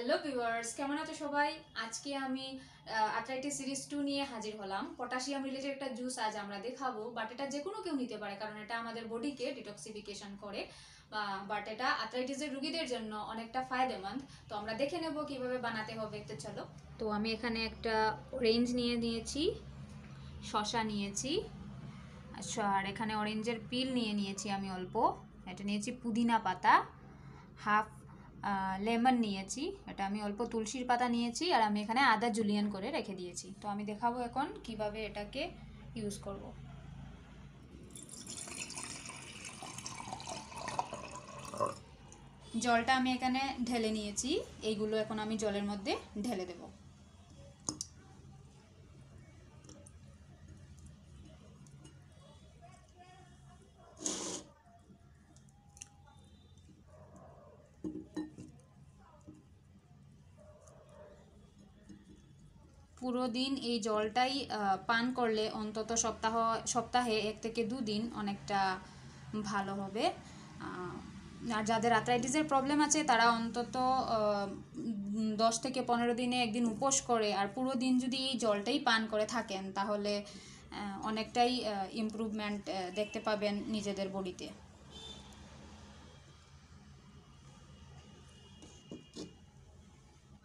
Hello viewers, কেমন আছো সবাই? আজকে আমি আর্থ্রাইটিস সিরিজ টু নিয়ে হাজির হলাম। পটাশিয়াম রিলেটেড একটা জুস আজ আমরা দেখাবো বাট এটা যে কোনো কেউ নিতে পারে, কারণ এটা আমাদের বডিকে ডিটক্সিফিকেশন করে বাট এটা আর্থ্রাইটিসের রুগীদের জন্য অনেকটা ফায়দেমন্দ। তো আমরা দেখে নেব কীভাবে বানাতে হবে, তো চলো। তো আমি এখানে একটা অরেঞ্জ নিয়ে নিয়েছি শশা নিয়েছি আচ্ছা আর এখানে অরেঞ্জের পিল নিয়ে নিয়েছি আমি অল্প। এটা নিয়েছি পুদিনা পাতা হাফ লেমন নিয়েছি। এটা আমি অল্প তুলসীর পাতা নিয়েছি আর আমি এখানে আদা জুলিয়ান করে রেখে দিয়েছি। তো আমি দেখাবো এখন কীভাবে এটাকে ইউজ করব। জলটা আমি এখানে ঢেলে নিয়েছি। এইগুলো এখন আমি জলের মধ্যে ঢেলে দেব। পুরো দিন এই জলটাই পান করলে অন্তত সপ্তাহ, সপ্তাহে এক থেকে দুদিন অনেকটা ভালো হবে। আর যাদের আর্থ্রাইটিসের প্রবলেম আছে, তারা অন্তত দশ থেকে পনেরো দিনে একদিন উপোস করে, আর পুরো দিন যদি এই জলটাই পান করে থাকেন, তাহলে অনেকটাই ইমপ্রুভমেন্ট দেখতে পাবেন নিজেদের বডিতে।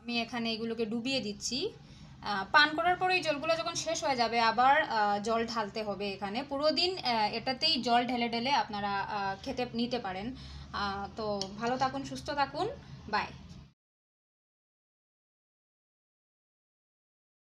আমি এখানে এগুলোকে ডুবিয়ে দিচ্ছি। পান করার পরে এই জলগুলো যখন শেষ হয়ে যাবে, আবার জল ঢালতে হবে এখানে। পুরো দিন এটাতেই জল ঢেলে ঢেলে আপনারা খেতে, নিতে পারেন। তো ভালো থাকুন, সুস্থ থাকুন। বাই